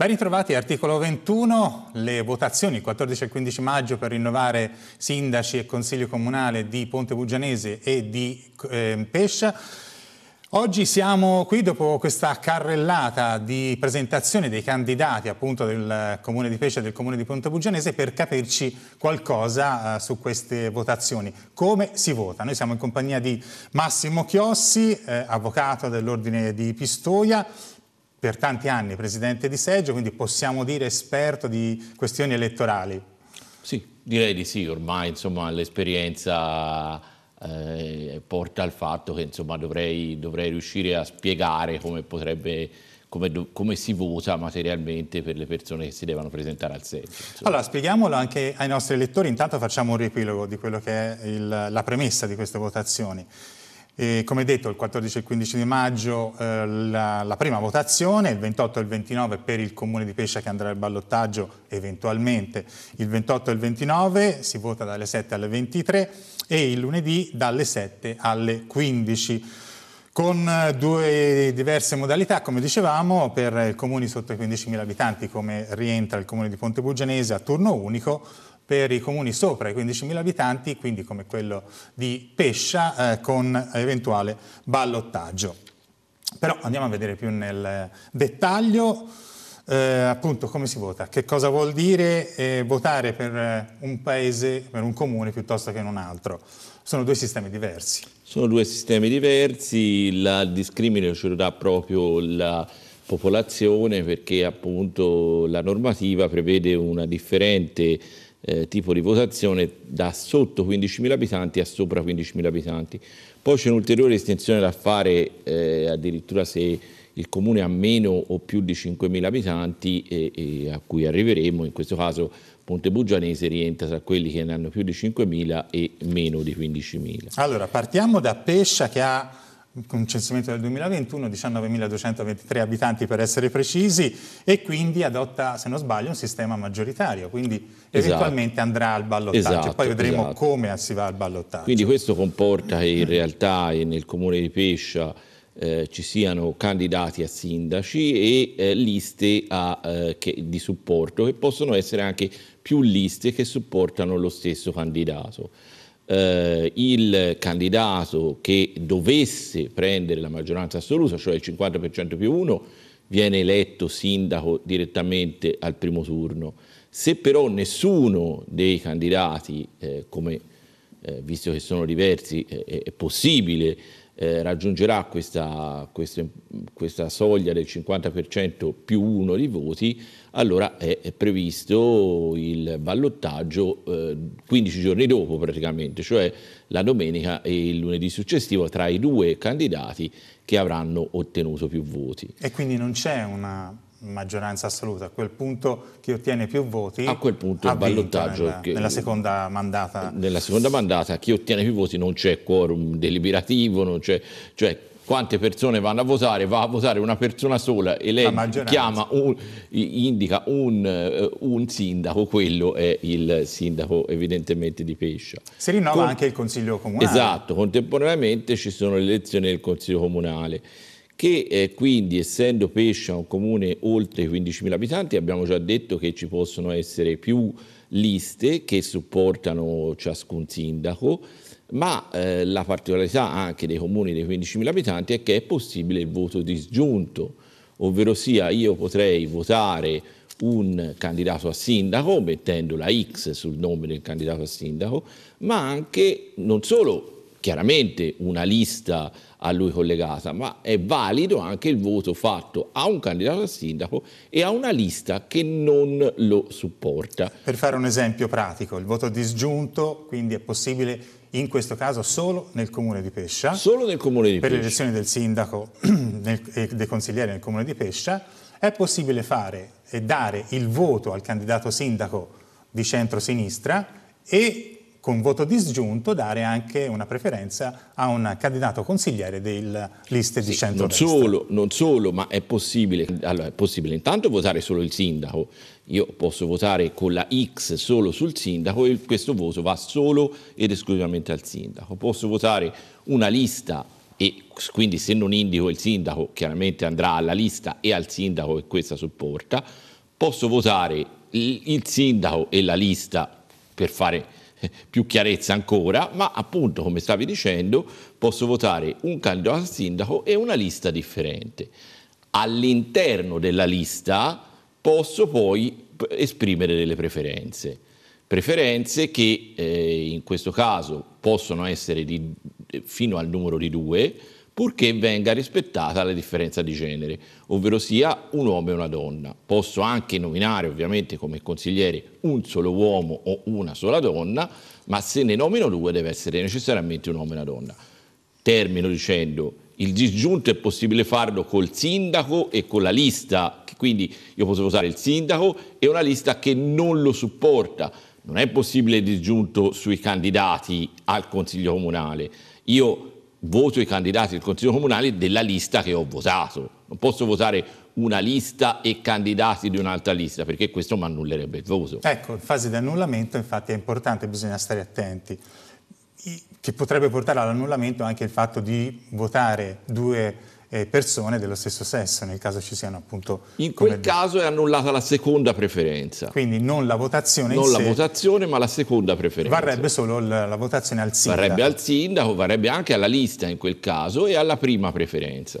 Ben ritrovati, articolo 21, le votazioni il 14 e il 15 maggio per rinnovare sindaci e consiglio comunale di Ponte Bugianese e di eh, Pescia. Oggi siamo qui dopo questa carrellata di presentazione dei candidati appunto del Comune di Pescia e del Comune di Ponte Bugianese per capirci qualcosa eh, su queste votazioni. Come si vota? Noi siamo in compagnia di Massimo Chiossi, eh, avvocato dell'Ordine di Pistoia, per tanti anni presidente di Seggio, quindi possiamo dire esperto di questioni elettorali. Sì, direi di sì, ormai l'esperienza eh, porta al fatto che insomma, dovrei, dovrei, riuscire a spiegare come, potrebbe, come, come, si vota materialmente per le persone che si devono presentare al seggio. Allora, spieghiamolo anche ai nostri elettori, intanto facciamo un riepilogo di quello che è il, la premessa di queste votazioni. E, come detto il 14 e il 15 di maggio eh, la, la, prima votazione, il 28 e il 29 per il comune di Pescia che andrà al ballottaggio eventualmente, il 28 e il 29 si vota dalle 7 alle 23 e il lunedì dalle 7 alle 15 con eh, due diverse modalità, come dicevamo, per comuni sotto i 15.000 abitanti come rientra il comune di Pontebugianese a turno unico, per i comuni sopra i 15.000 abitanti, quindi come quello di Pescia, eh, con eventuale ballottaggio. Però andiamo a vedere più nel dettaglio. Eh, appunto come si vota, che cosa vuol dire eh, votare per eh, un paese, per un comune piuttosto che in un altro. Sono due sistemi diversi. Sono due sistemi diversi, il discrimine ce lo dà proprio la popolazione perché appunto la normativa prevede una differente eh, tipo di votazione da sotto 15.000 abitanti a sopra 15.000 abitanti. Poi c'è un'ulteriore estensione da fare eh, addirittura se il comune ha meno o più di 5.000 abitanti e, e a cui arriveremo, in questo caso Ponte Bugianese rientra tra quelli che ne hanno più di 5.000 e meno di 15.000. Allora, partiamo da Pescia che ha con censimento del 2021, 19.223 abitanti per essere precisi, e quindi adotta, se non sbaglio, un sistema maggioritario, quindi esatto. eventualmente andrà al ballottaggio, esatto, poi vedremo esatto. come si va al ballottaggio. Quindi questo comporta che in realtà nel comune di Pescia eh, ci siano candidati a sindaci e eh, liste a, eh, che, di supporto, che possono essere anche più liste che supportano lo stesso candidato eh, il candidato che dovesse prendere la maggioranza assoluta, cioè il 50% più uno, viene eletto sindaco direttamente al primo turno. Se però nessuno dei candidati, eh, come eh, visto che sono diversi, eh, è possibile eh, raggiungerà questa, questa, questa, soglia del 50% più uno di voti, allora è, è previsto il ballottaggio eh, 15 giorni dopo praticamente, cioè la domenica e il lunedì successivo tra i due candidati che avranno ottenuto più voti. E quindi non c'è una maggioranza assoluta, a quel punto chi ottiene più voti a quel punto il ballottaggio nella, nella, seconda mandata nella seconda mandata chi ottiene più voti non c'è quorum deliberativo non c'è cioè quante persone vanno a votare, va a votare una persona sola e lei chiama un, indica un, eh, un, sindaco, quello è il sindaco evidentemente di Pescia. Si rinnova Con, anche il Consiglio Comunale. Esatto, contemporaneamente ci sono le elezioni del Consiglio Comunale che eh, quindi essendo Pescia un comune oltre i 15.000 abitanti abbiamo già detto che ci possono essere più liste che supportano ciascun sindaco, ma eh, la particolarità anche dei comuni dei 15.000 abitanti è che è possibile il voto disgiunto, ovvero sia io potrei votare un candidato a sindaco mettendo la X sul nome del candidato a sindaco, ma anche non solo chiaramente una lista a lui collegata, ma è valido anche il voto fatto a un candidato a sindaco e a una lista che non lo supporta. Per fare un esempio pratico, il voto disgiunto quindi è possibile in questo caso solo nel comune di Pescia. Solo nel comune di per Pescia. Per le elezioni del sindaco e dei consiglieri nel comune di Pescia è possibile fare e dare il voto al candidato sindaco di centro-sinistra e con voto disgiunto dare anche una preferenza a un candidato consigliere delle liste di sì, centro-destra. Non solo, non solo, ma è possibile, allora, è possibile intanto votare solo il sindaco. Io posso votare con la X solo sul sindaco e questo voto va solo ed esclusivamente al sindaco. Posso votare una lista e quindi se non indico il sindaco chiaramente andrà alla lista e al sindaco che questa supporta posso votare il, sindaco e la lista per fare più chiarezza ancora, ma appunto, come stavi dicendo, posso votare un candidato al sindaco e una lista differente. All'interno della lista posso poi esprimere delle preferenze. Preferenze che eh, in questo caso possono essere di, fino al numero di due, purché venga rispettata la differenza di genere, ovvero sia un uomo e una donna. Posso anche nominare ovviamente come consigliere un solo uomo o una sola donna, ma se ne nomino due deve essere necessariamente un uomo e una donna. Termino dicendo, il disgiunto è possibile farlo col sindaco e con la lista, quindi io posso votare il sindaco e una lista che non lo supporta. Non è possibile il disgiunto sui candidati al Consiglio Comunale. Io voto i candidati del Consiglio Comunale della lista che ho votato. Non posso votare una lista e candidati di un'altra lista, perché questo mi annullerebbe il voto. Ecco, in fase di annullamento infatti è importante, bisogna stare attenti, che potrebbe portare all'annullamento anche il fatto di votare due eh, persone dello stesso sesso, nel caso ci siano appunto... In quel caso è annullata la seconda preferenza. Quindi non la votazione Non la sé, votazione, ma la seconda preferenza. Varrebbe solo la, la votazione al sindaco. Varrebbe al sindaco, varrebbe anche alla lista in quel caso e alla prima preferenza.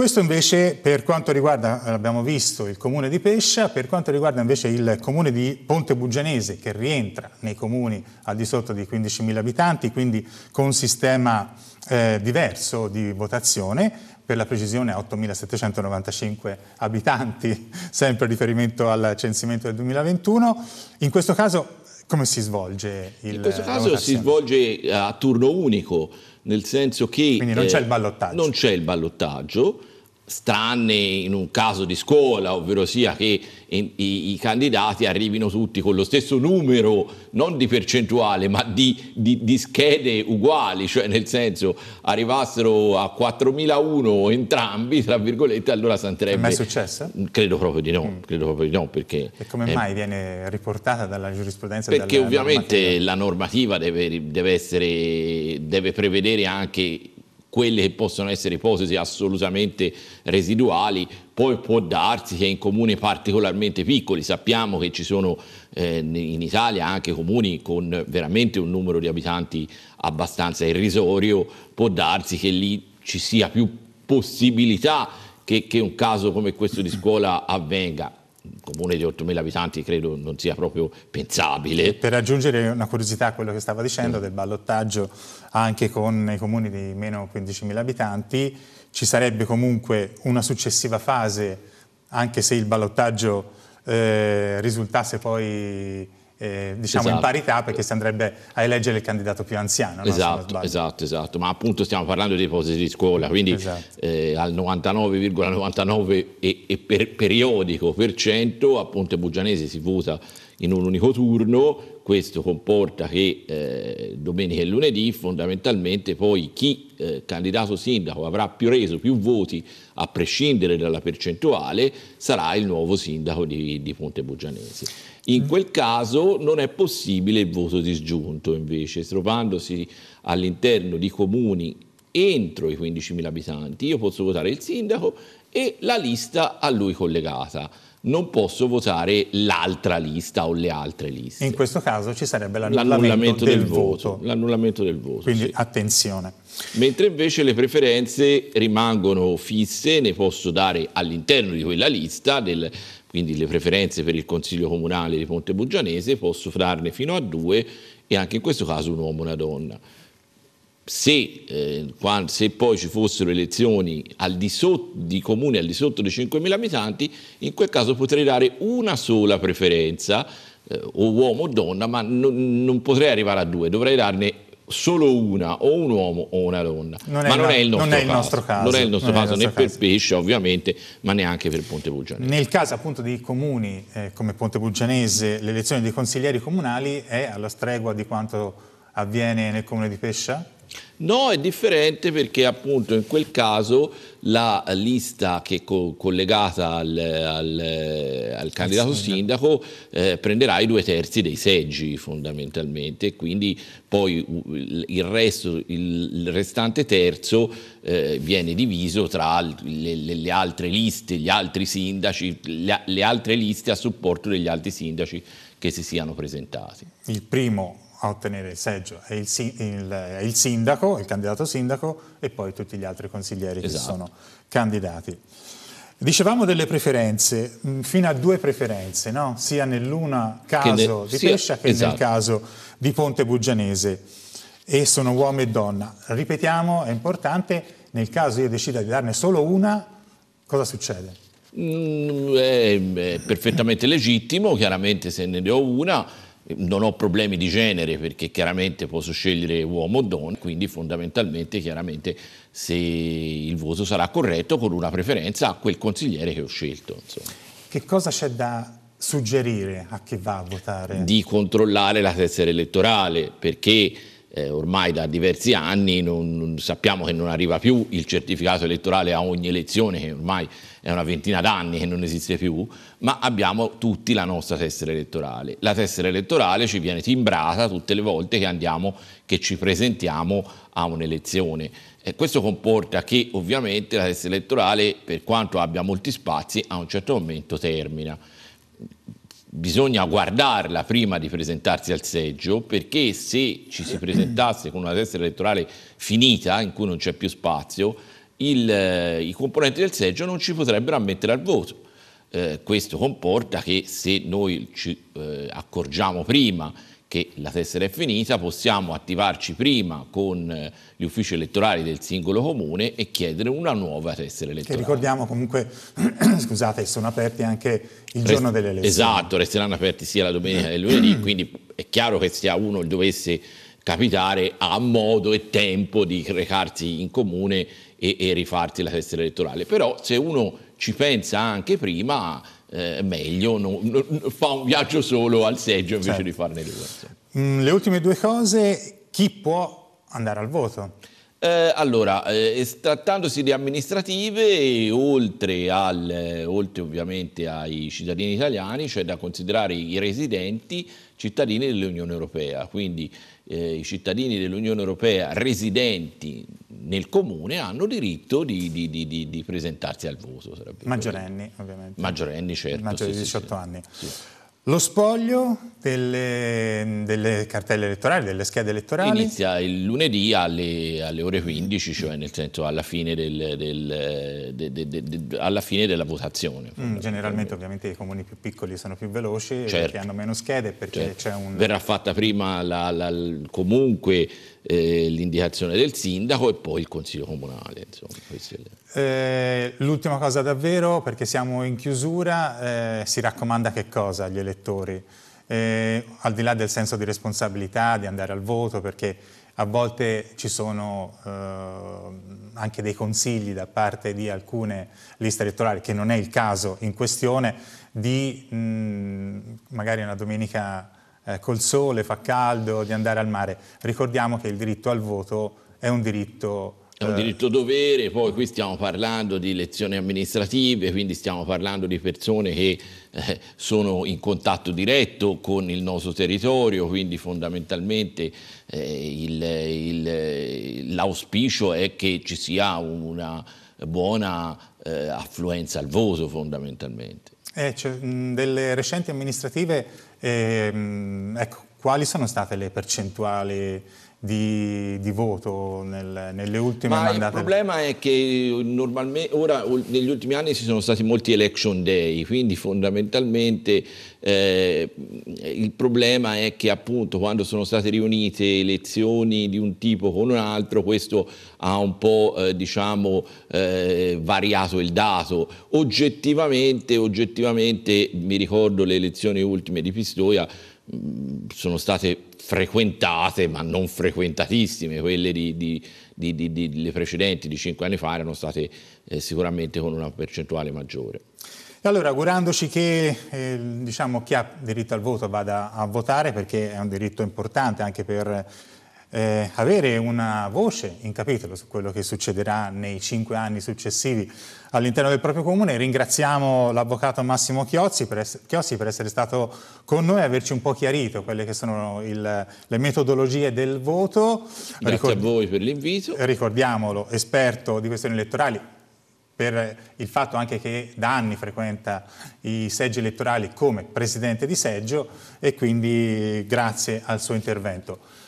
Questo invece per quanto riguarda, abbiamo visto, il comune di Pescia, per quanto riguarda invece il comune di Ponte Bugianese che rientra nei comuni al di sotto di 15.000 abitanti, quindi con un sistema eh, diverso di votazione, per la precisione 8.795 abitanti, sempre riferimento al censimento del 2021. In questo caso come si svolge il In questo caso si svolge a turno unico, nel senso che... Quindi non c'è il ballottaggio. Non c'è il ballottaggio, stranne in un caso di scuola, ovvero sia che i, i, candidati arrivino tutti con lo stesso numero, non di percentuale, ma di, di, di schede uguali, cioè nel senso arrivassero a 4.001 entrambi, tra virgolette, allora sarebbe... È mai successo? Credo proprio di no, mm. credo proprio di no, perché... E come mai viene riportata dalla giurisprudenza? Perché ovviamente normativa? la normativa deve, deve, essere, deve prevedere anche quelle che possono essere ipotesi assolutamente residuali, poi può darsi che in comuni particolarmente piccoli, sappiamo che ci sono eh, in Italia anche comuni con veramente un numero di abitanti abbastanza irrisorio, può darsi che lì ci sia più possibilità che, che un caso come questo di scuola avvenga un comune di 8.000 abitanti credo non sia proprio pensabile. Per aggiungere una curiosità a quello che stava dicendo mm. del ballottaggio anche con i comuni di meno 15.000 abitanti, ci sarebbe comunque una successiva fase, anche se il ballottaggio eh, risultasse poi eh, diciamo esatto. in parità perché si andrebbe a eleggere il candidato più anziano. Esatto, no? esatto, esatto, ma appunto stiamo parlando di ipotesi di scuola, quindi esatto. eh, al 99,99 ,99 e, e per periodico per cento a Ponte Bugianese si vota in un unico turno, questo comporta che eh, domenica e lunedì fondamentalmente poi chi eh, candidato sindaco avrà più reso più voti a prescindere dalla percentuale sarà il nuovo sindaco di, di Ponte Bugianese. In quel caso non è possibile il voto disgiunto invece, trovandosi all'interno di comuni entro i 15.000 abitanti, io posso votare il sindaco e la lista a lui collegata non posso votare l'altra lista o le altre liste. In questo caso ci sarebbe l'annullamento, del, del, voto. voto. L'annullamento del voto. Quindi sì. attenzione. Mentre invece le preferenze rimangono fisse, ne posso dare all'interno di quella lista, del, quindi le preferenze per il Consiglio Comunale di Ponte Bugianese, posso darne fino a due e anche in questo caso un uomo e una donna se, eh, quando, se, poi ci fossero elezioni al di, sotto, di comuni al di sotto dei 5.000 abitanti, in quel caso potrei dare una sola preferenza, eh, o uomo o donna, ma non, non potrei arrivare a due, dovrei darne solo una, o un uomo o una donna. Non ma non, è il, non è il nostro caso. Non è il nostro caso né per Pesce ovviamente, ma neanche per Ponte Bugianese. Nel caso appunto di comuni eh, come Ponte Bugianese, l'elezione dei consiglieri comunali è alla stregua di quanto avviene nel comune di Pescia? No, è differente perché appunto in quel caso la lista che è co collegata al, al, al candidato sindaco eh, prenderà i due terzi dei seggi fondamentalmente e quindi poi il, resto, il, restante terzo eh, viene diviso tra le, le, le, altre liste, gli altri sindaci, le, le altre liste a supporto degli altri sindaci che si siano presentati. Il primo a ottenere il seggio è il, il, il, sindaco, il candidato sindaco e poi tutti gli altri consiglieri esatto. che sono candidati. Dicevamo delle preferenze, mm, fino a due preferenze, no? sia nell'una caso ne, di Pescia che esatto. nel caso di Ponte Buggianese e sono uomo e donna. Ripetiamo, è importante, nel caso io decida di darne solo una, cosa succede? Mm, è, è perfettamente legittimo, chiaramente se ne do una non ho problemi di genere perché chiaramente posso scegliere uomo o donna, quindi fondamentalmente chiaramente se il voto sarà corretto con una preferenza a quel consigliere che ho scelto. Insomma. Che cosa c'è da suggerire a chi va a votare? Di controllare la tessera elettorale perché eh, ormai da diversi anni non, non, sappiamo che non arriva più il certificato elettorale a ogni elezione, che ormai è una ventina d'anni che non esiste più, ma abbiamo tutti la nostra tessera elettorale. La tessera elettorale ci viene timbrata tutte le volte che andiamo, che ci presentiamo a un'elezione. Eh, questo comporta che ovviamente la tessera elettorale, per quanto abbia molti spazi, a un certo momento termina bisogna guardarla prima di presentarsi al seggio perché se ci si presentasse con una tessera elettorale finita in cui non c'è più spazio il, eh, i componenti del seggio non ci potrebbero ammettere al voto. Eh, questo comporta che se noi ci eh, accorgiamo prima che la tessera è finita, possiamo attivarci prima con eh, gli uffici elettorali del singolo comune e chiedere una nuova tessera elettorale. Che ricordiamo comunque, scusate, sono aperti anche il Rest giorno delle elezioni. Esatto, resteranno aperti sia la domenica che il lunedì, quindi è chiaro che se a uno dovesse capitare ha modo e tempo di recarsi in comune e, e rifarsi la tessera elettorale. Però se uno ci pensa anche prima eh, meglio, non, non, fa un viaggio solo al seggio invece certo. di farne due. Mm, le ultime due cose, chi può andare al voto? Eh, allora, eh, trattandosi di amministrative, oltre, al, oltre ovviamente ai cittadini italiani, c'è da considerare i residenti cittadini dell'Unione Europea, quindi eh, i cittadini dell'Unione Europea residenti nel comune hanno diritto di, di, di, di presentarsi al voto. Maggiorenni, ovviamente. Maggiorenni, certo. Maggiori di 18 sì, anni. Sì. Lo spoglio delle, delle, cartelle elettorali, delle schede elettorali? Inizia il lunedì alle, alle ore 15, cioè nel senso alla fine, del, del, de, de, de, alla fine della votazione. Mm, generalmente ovviamente i comuni più piccoli sono più veloci certo. perché hanno meno schede perché certo. c'è un... Verrà fatta prima la, la, comunque eh, l'indicazione del sindaco e poi il consiglio comunale. Eh, l'ultima cosa davvero, perché siamo in chiusura, eh, si raccomanda che cosa agli elettori? Eh, al di là del senso di responsabilità, di andare al voto, perché a volte ci sono eh, anche dei consigli da parte di alcune liste elettorali, che non è il caso in questione, di mh, magari una domenica eh, col sole, fa caldo, di andare al mare. Ricordiamo che il diritto al voto è un diritto è un diritto dovere, poi qui stiamo parlando di elezioni amministrative, quindi stiamo parlando di persone che eh, sono in contatto diretto con il nostro territorio, quindi fondamentalmente eh, l'auspicio è che ci sia una buona eh, affluenza al voto fondamentalmente. Eh, cioè, delle recenti amministrative, ehm, ecco, quali sono state le percentuali di, di voto nel, nelle ultime Ma mandate? Il problema è che normalmente ora negli ultimi anni ci sono stati molti election day, quindi fondamentalmente eh, il problema è che appunto quando sono state riunite elezioni di un tipo con un altro, questo ha un po' eh, diciamo eh, variato il dato. Oggettivamente, oggettivamente mi ricordo le elezioni ultime di Pistoia sono state frequentate, ma non frequentatissime, quelle di, di, di, di precedenti di cinque anni fa erano state eh, sicuramente con una percentuale maggiore. E allora augurandoci che eh, diciamo, chi ha diritto al voto vada a votare perché è un diritto importante anche per eh, avere una voce in capitolo su quello che succederà nei cinque anni successivi all'interno del proprio comune. Ringraziamo l'avvocato Massimo Chiozzi per, essere, Chiozzi per essere stato con noi e averci un po' chiarito quelle che sono il, le metodologie del voto. Grazie Ricord a voi per l'invito. Ricordiamolo, esperto di questioni elettorali, per il fatto anche che da anni frequenta i seggi elettorali come presidente di seggio e quindi grazie al suo intervento.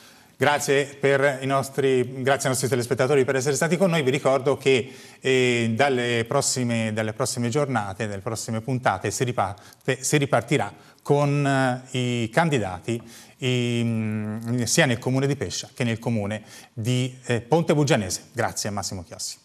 Grazie, nostri, grazie, ai nostri telespettatori per essere stati con noi. Vi ricordo che eh, dalle, prossime, dalle, prossime, giornate, dalle prossime puntate, si, riparte, si ripartirà con eh, i candidati i, mm, sia nel comune di Pescia che nel comune di eh, Ponte Bugianese. Grazie a Massimo Chiossi.